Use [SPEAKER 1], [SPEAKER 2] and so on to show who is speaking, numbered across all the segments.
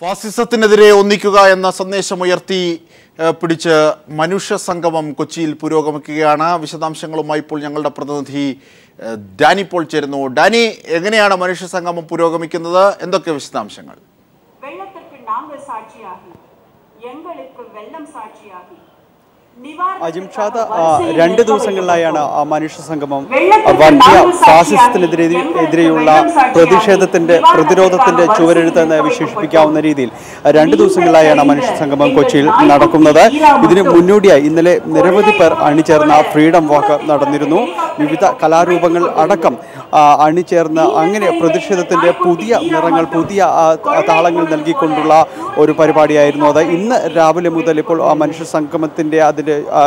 [SPEAKER 1] ഫാസിസത്തിനെതിരെ ഒന്നിക്കുക എന്ന സന്ദേശമുയർത്തി പിടിച്ച് മനുഷ്യ സംഗമം കൊച്ചിയിൽ പുരോഗമിക്കുകയാണ്. വിശദാംശങ്ങളുമായി ഇപ്പോൾ ഞങ്ങളുടെ പ്രതിനിധി ഡാനി പോൾ ചേരുന്നു. ഡാനി എങ്ങനെയാണ് മനുഷ്യ സംഗമം പുരോഗമിക്കുന്നത്? എന്തൊക്കെ വിശദാംശങ്ങൾ?
[SPEAKER 2] വെള്ളം സാക്ഷിയാകി.
[SPEAKER 3] അജിംഷാദ് രണ്ട് ദിവസങ്ങളിലായാണ് മനുഷ്യ സംഗമം
[SPEAKER 2] വംശീയ
[SPEAKER 3] ഫാസിസത്തിനെതിരെ എതിരെയുള്ള പ്രതിഷേധത്തിന്റെ പ്രതിരോധത്തിന്റെ ചുവരെഴുത്ത് എന്ന് വിശേഷിപ്പിക്കാവുന്ന രീതിയിൽ രണ്ട് ദിവസങ്ങളിലായാണ് മനുഷ്യ സംഗമം കൊച്ചിയിൽ നടക്കുന്നത്. ഇതിന് മുന്നോടിയായി ഇന്നലെ നിരവധി പേർ അണിചേർന്ന ഫ്രീഡം വാക്ക് നടന്നിരുന്നു. വിവിധ കലാരൂപങ്ങൾ അടക്കം അണിചേർന്ന് അങ്ങനെ പ്രതിഷേധത്തിന്റെ പുതിയ നിറങ്ങൾ പുതിയ താളങ്ങൾ നൽകിക്കൊണ്ടുള്ള ഒരു പരിപാടിയായിരുന്നു അത്. ഇന്ന് രാവിലെ മുതൽ ഇപ്പോൾ മനുഷ്യ സംഗമത്തിന്റെ അതിന്റെ ആ,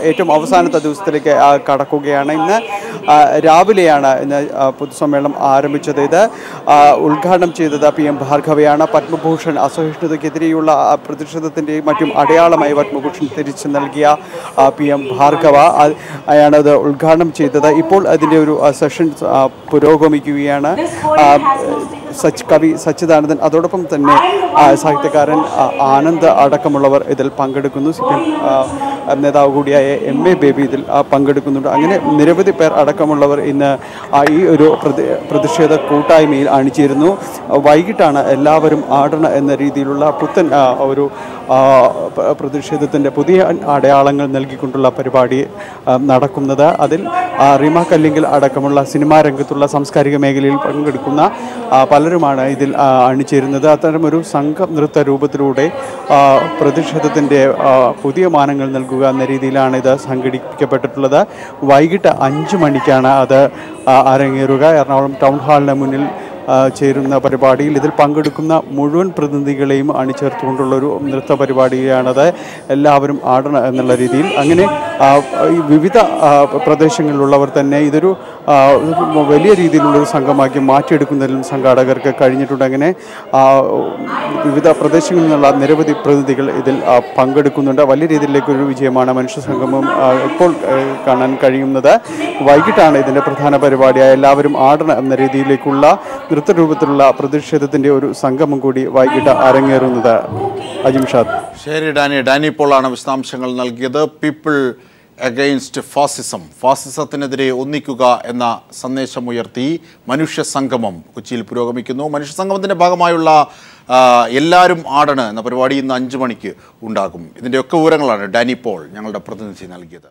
[SPEAKER 3] ഏറ്റവും അവസാനത്തെ ദിവസത്തിലേക്ക് കടക്കുകയാണ്. ഇന്ന് രാവിലെയാണ് ഇന്ന് പൊതുസമ്മേളനം ആരംഭിച്ചത്. ഇത് ഉദ്ഘാടനം ചെയ്തത് പി എം ഭാർഗവയാണ്. പത്മഭൂഷൺ അസഹിഷ്ണുതയ്ക്കെതിരെയുള്ള പ്രതിഷേധത്തിന്റെയും മറ്റും അടയാളമായി പത്മഭൂഷൺ തിരിച്ചു നൽകിയ പി എം ഭാർഗവ അയാണത് ഉദ്ഘാടനം ചെയ്തത്. ഇപ്പോൾ അതിന്റെ ഒരു സെഷൻ പുരോഗമിക്കുകയാണ്. സച്ച് കവി സച്ചിദാനന്ദൻ അതോടൊപ്പം തന്നെ സാഹിത്യകാരൻ ആനന്ദ് അടക്കമുള്ളവർ ഇതിൽ പങ്കെടുക്കുന്നു. നേതാവ് കൂടിയായ എം എ ബേബി ഇതിൽ പങ്കെടുക്കുന്നുണ്ട്. അങ്ങനെ നിരവധി പേർ അടക്കമുള്ളവർ ഇന്ന് ഈ ഒരു പ്രതി പ്രതിഷേധ കൂട്ടായ്മയിൽ അണിചേരുന്നു. വൈകിട്ടാണ് എല്ലാവരും ആടണ എന്ന രീതിയിലുള്ള പുത്തൻ ഒരു പ്രതിഷേധത്തിന്റെ പുതിയ അടയാളങ്ങൾ നൽകിക്കൊണ്ടുള്ള പരിപാടി നടക്കുന്നത്. അതിൽ റിമ കല്ലിങ്കിൽ അടക്കമുള്ള സിനിമാ രംഗത്തുള്ള സാംസ്കാരിക മേഖലയിൽ പങ്കെടുക്കുന്ന പലരുമാണ് ഇതിൽ അണിചേരുന്നത്. അത്തരമൊരു സംഘ നൃത്ത രൂപത്തിലൂടെ പ്രതിഷേധത്തിന്റെ പുതിയ മാനങ്ങൾ നൽകുക എന്ന രീതിയിലാണ് ഇത് സംഘടിപ്പിക്കപ്പെട്ടിട്ടുള്ളത്. വൈകിട്ട് അഞ്ച് മണിക്കാണ് അത് അരങ്ങേറുക. എറണാകുളം ടൗൺ ഹാളിന് മുന്നിൽ ചേരുന്ന പരിപാടിയിൽ ഇതിൽ പങ്കെടുക്കുന്ന മുഴുവൻ പ്രതിനിധികളെയും അണിചേർത്തുകൊണ്ടുള്ളൊരു നൃത്ത പരിപാടിയാണത്. എല്ലാവരും ആടണം എന്നുള്ള രീതിയിൽ. അങ്ങനെ ആ, ഈ വിവിധ ആ, പ്രദേശങ്ങളിലുള്ളവർ തന്നെ ഇതൊരു ആ, ഒരു വലിയ രീതിയിലുള്ളൊരു സംഘമാക്കി മാറ്റിയെടുക്കുന്നതിലും സംഘാടകർക്ക് കഴിഞ്ഞിട്ടുണ്ട്. അങ്ങനെ ആ, വിവിധ പ്രദേശങ്ങളിൽ നിന്നുള്ള നിരവധി പ്രതിനിധികൾ ഇതിൽ ആ, പങ്കെടുക്കുന്നുണ്ട്. വലിയ രീതിയിലേക്കൊരു വിജയമാണ് മനുഷ്യ സംഗമം ആ, ഇപ്പോൾ ആ, കാണാൻ കഴിയുന്നത്. വൈകിട്ടാണ് ഇതിന്റെ പ്രധാന പരിപാടിയായ എല്ലാവരും ആടണം എന്ന രീതിയിലേക്കുള്ള നൃത്തരൂപത്തിലുള്ള പ്രതിഷേധത്തിന്റെ ഒരു സംഗമം കൂടി വൈകിട്ട് അരങ്ങേറുന്നത് അജിംഷാദ്
[SPEAKER 1] ശരി ഡാനി. ഡാനി പോളാണ് വിശദാംശങ്ങൾ നൽകിയത്. പീപ്പിൾ അഗെയിൻസ്റ്റ് ഫാസിസം ഫാസിസത്തിനെതിരെ ഒന്നിക്കുക എന്ന സന്ദേശമുയർത്തി മനുഷ്യ സംഗമം കൊച്ചിയിൽ പുരോഗമിക്കുന്നു. മനുഷ്യ സംഗമത്തിന്റെ ഭാഗമായുള്ള എല്ലാവരും ആടണ് എന്ന പരിപാടി ഇന്ന് അഞ്ച് മണിക്ക് ഉണ്ടാകും. ഇതിന്റെയൊക്കെ വിവരങ്ങളാണ് ഡാനി പോൾ ഞങ്ങളുടെ പ്രതിനിധി നൽകിയത്.